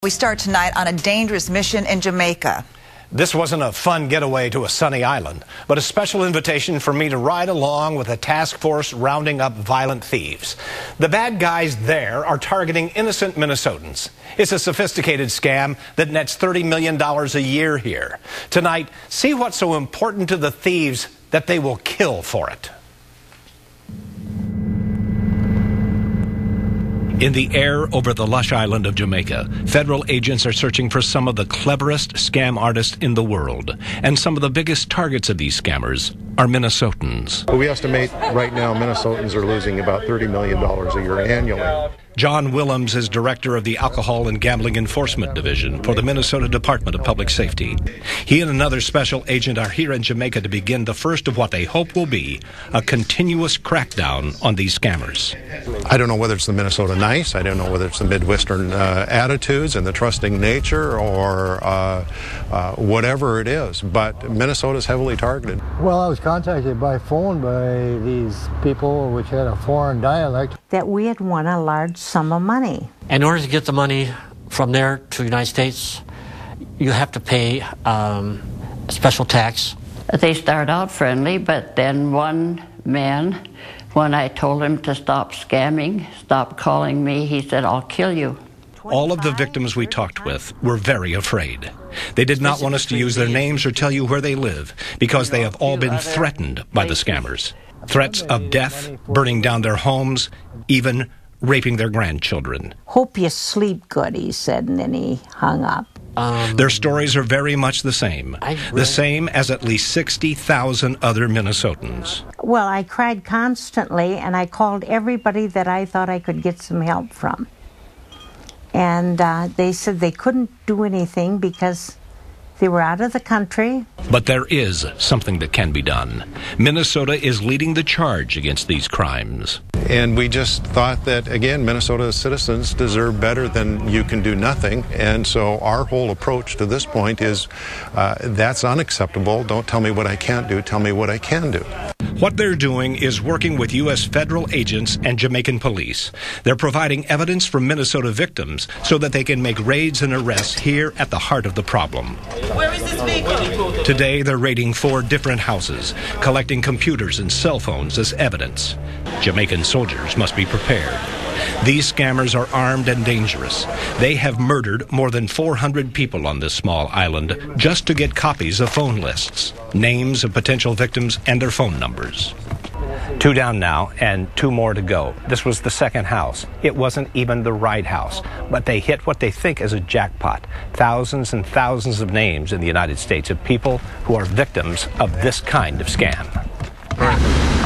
We start tonight on a dangerous mission in Jamaica. This wasn't a fun getaway to a sunny island, but a special invitation for me to ride along with a task force rounding up violent thieves. The bad guys there are targeting innocent Minnesotans. It's a sophisticated scam that nets $30 million a year here. Tonight, see what's so important to the thieves that they will kill for it. In the air over the lush island of Jamaica, federal agents are searching for some of the cleverest scam artists in the world. And some of the biggest targets of these scammers are Minnesotans. We estimate right now Minnesotans are losing about $30 million a year annually. John Willems is director of the Alcohol and Gambling Enforcement Division for the Minnesota Department of Public Safety. He and another special agent are here in Jamaica to begin the first of what they hope will be a continuous crackdown on these scammers. I don't know whether it's the Minnesota nice, I don't know whether it's the Midwestern uh, attitudes and the trusting nature or uh, uh, whatever it is, but Minnesota is heavily targeted. Well, I was contacted by phone by these people which had a foreign dialect. That we had won a large sum of money. In order to get the money from there to the United States, you have to pay um, a special tax. They start out friendly, but then one man, when I told him to stop scamming, stop calling me, he said, I'll kill you. All of the victims we talked with were very afraid. They did not want us to use their names or tell you where they live because they have all been threatened by the scammers. Threats of death, burning down their homes, even raping their grandchildren. Hope you sleep good, he said, and then he hung up. Um, their stories are very much the same. The same as at least 60,000 other Minnesotans. Well, I cried constantly, and I called everybody that I thought I could get some help from. And uh, they said they couldn't do anything because they were out of the country. But there is something that can be done. Minnesota is leading the charge against these crimes. And we just thought that, again, Minnesota citizens deserve better than you can do nothing. And so our whole approach to this point is uh, that's unacceptable. Don't tell me what I can't do, tell me what I can do. What they're doing is working with U.S. federal agents and Jamaican police. They're providing evidence from Minnesota victims so that they can make raids and arrests here at the heart of the problem. Where is this vehicle? Today, they're raiding four different houses, collecting computers and cell phones as evidence. Jamaican soldiers must be prepared. These scammers are armed and dangerous. They have murdered more than 400 people on this small island just to get copies of phone lists, names of potential victims, and their phone numbers. Two down now, and two more to go. This was the second house. It wasn't even the right house, but they hit what they think is a jackpot. Thousands and thousands of names in the United States of people who are victims of this kind of scam.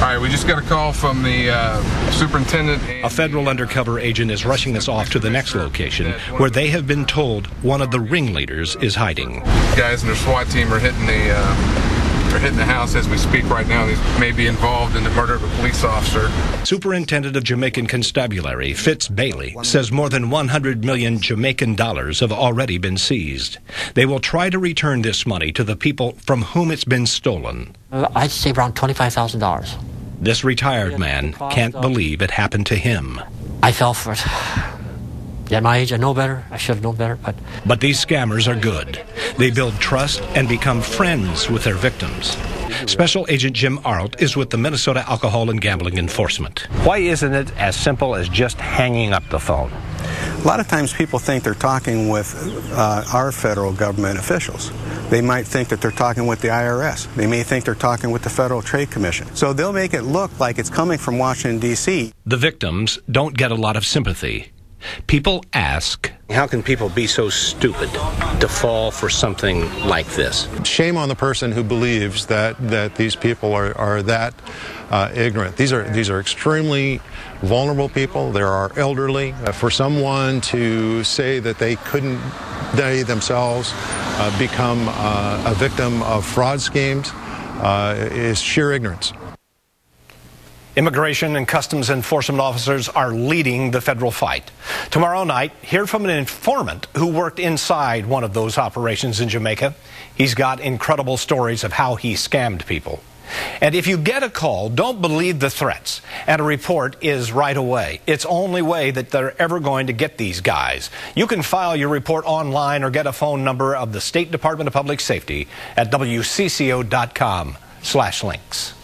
All right. All right, we just got a call from the uh, superintendent. A federal undercover agent is rushing us off to the next location where they have been told one of the ringleaders is hiding. Guys and their SWAT team are hitting the. Uh, are hitting the house as we speak right now. They may be involved in the murder of a police officer. Superintendent of Jamaican Constabulary, Fitz Bailey, says more than 100 million Jamaican dollars have already been seized. They will try to return this money to the people from whom it's been stolen. Uh, I'd say around $25,000. This retired man can't believe it happened to him. I fell for it. At my age, I know better. I should have known better, but. But these scammers are good. They build trust and become friends with their victims. Special Agent Jim Arlt is with the Minnesota Alcohol and Gambling Enforcement. Why isn't it as simple as just hanging up the phone? A lot of times people think they're talking with uh, our federal government officials. They might think that they're talking with the IRS. They may think they're talking with the Federal Trade Commission. So they'll make it look like it's coming from Washington, D.C. The victims don't get a lot of sympathy. People ask, how can people be so stupid to fall for something like this? Shame on the person who believes that, that these people are, are that uh, ignorant. These are, these are extremely vulnerable people. There are elderly. Uh, for someone to say that they couldn't, they themselves, uh, become uh, a victim of fraud schemes uh, is sheer ignorance. Immigration and Customs Enforcement officers are leading the federal fight. Tomorrow night, hear from an informant who worked inside one of those operations in Jamaica. He's got incredible stories of how he scammed people. And if you get a call, don't believe the threats. And a report is right away. It's only way that they're ever going to get these guys. You can file your report online or get a phone number of the State Department of Public Safety at wcco.com slash links.